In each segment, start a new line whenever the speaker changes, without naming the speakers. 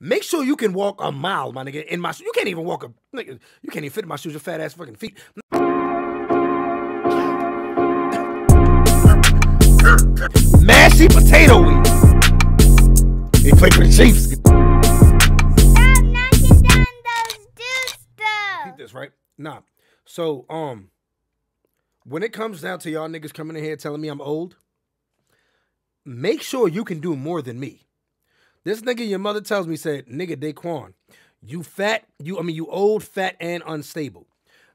make sure you can walk a mile, my nigga. In my you can't even walk a nigga. You can't even fit in my shoes. Your fat ass fucking feet. Mashy potato weed. He played for the Chiefs.
Stop knocking down those dudes.
Keep this right. Nah. So um, when it comes down to y'all niggas coming in here telling me I'm old, make sure you can do more than me. This nigga, your mother tells me said, nigga Daquan, you fat, you I mean you old, fat, and unstable.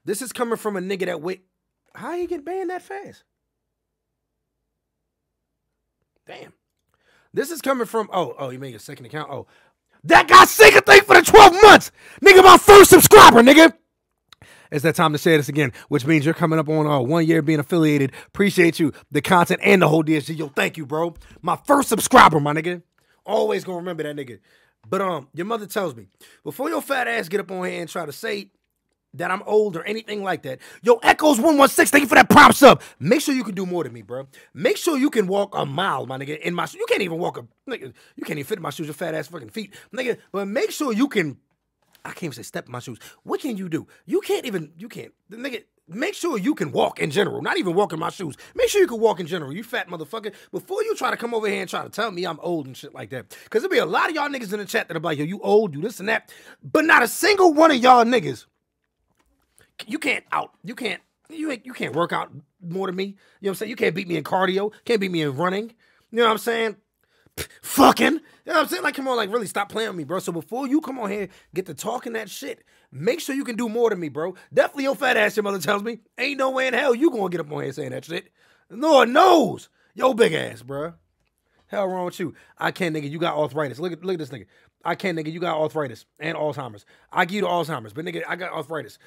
This is coming from a nigga that wait. How he get banned that fast? Damn. This is coming from oh oh you made a second account oh that got second thing for the twelve months nigga my first subscriber nigga. It's that time to say this again, which means you're coming up on uh, one year being affiliated. Appreciate you, the content and the whole DSG. Yo, thank you, bro. My first subscriber, my nigga. Always gonna remember that nigga. But um, your mother tells me before your fat ass get up on here and try to say that I'm old or anything like that. Yo, Echoes 116, thank you for that prop sub. Make sure you can do more than me, bro. Make sure you can walk a mile, my nigga, in my shoes. You can't even walk a nigga. You can't even fit in my shoes, your fat ass fucking feet. Nigga, but make sure you can I can't even say step in my shoes. What can you do? You can't even, you can't. The nigga, make sure you can walk in general. Not even walk in my shoes. Make sure you can walk in general. You fat motherfucker. Before you try to come over here and try to tell me I'm old and shit like that. Because there'll be a lot of y'all niggas in the chat that are like, yo, you old, you this and that. But not a single one of y'all niggas. You can't out, you can't, you ain't, you can't work out more than me. You know what I'm saying? You can't beat me in cardio. Can't beat me in running. You know what I'm saying? fucking. You know what I'm saying? Like, come on, like, really stop playing with me, bro. So before you come on here, get to talking that shit, make sure you can do more than me, bro. Definitely your fat ass, your mother tells me. Ain't no way in hell you gonna get up on here saying that shit. Lord knows. Yo, big ass, bro. Hell wrong with you. I can't, nigga. You got arthritis. Look at look at this nigga. I can't, nigga. You got arthritis and Alzheimer's. I give you the Alzheimer's, but nigga, I got arthritis.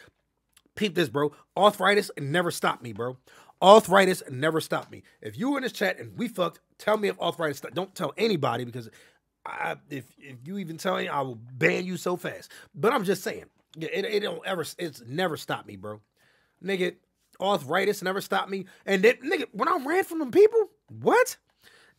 Peep this, bro. Arthritis never stopped me, bro. Arthritis never stopped me. If you were in this chat and we fucked, tell me if arthritis. Don't tell anybody because I, if if you even tell me, I will ban you so fast. But I'm just saying, it, it don't ever. It's never stopped me, bro. Nigga, arthritis never stopped me. And then, nigga, when I ran from them people, what?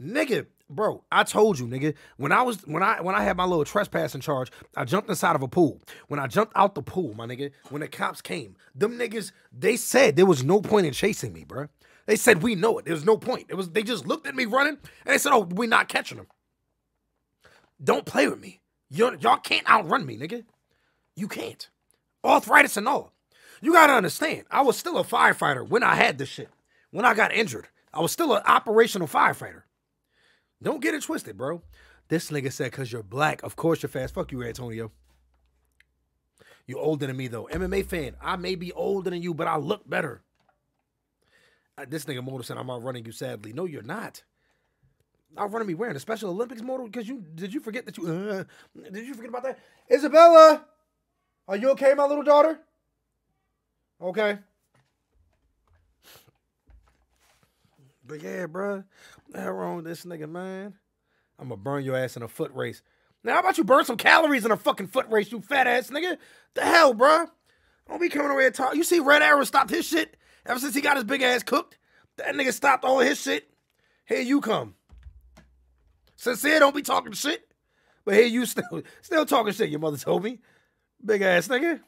Nigga, bro, I told you, nigga. When I was when I when I had my little trespassing charge, I jumped inside of a pool. When I jumped out the pool, my nigga, when the cops came, them niggas, they said there was no point in chasing me, bro. They said we know it. There was no point. It was they just looked at me running and they said, "Oh, we're not catching them." Don't play with me. you y'all can't outrun me, nigga. You can't. Arthritis and all. You gotta understand. I was still a firefighter when I had this shit. When I got injured, I was still an operational firefighter. Don't get it twisted, bro. This nigga said, because you're black. Of course you're fast. Fuck you, Antonio. You're older than me, though. MMA fan. I may be older than you, but I look better. Uh, this nigga Motor said, I'm outrunning you, sadly. No, you're not. Outrunning me wearing a Special Olympics model? Because you, did you forget that you, uh, did you forget about that? Isabella, are you okay, my little daughter? Okay. But yeah, bro, how wrong this nigga, man? I'm gonna burn your ass in a foot race. Now, how about you burn some calories in a fucking foot race, you fat ass nigga? The hell, bro? Don't be coming over here talking. You see, Red Arrow stopped his shit ever since he got his big ass cooked. That nigga stopped all his shit. Here you come. Sincere, don't be talking shit. But here you still still talking shit, your mother told me. Big ass nigga.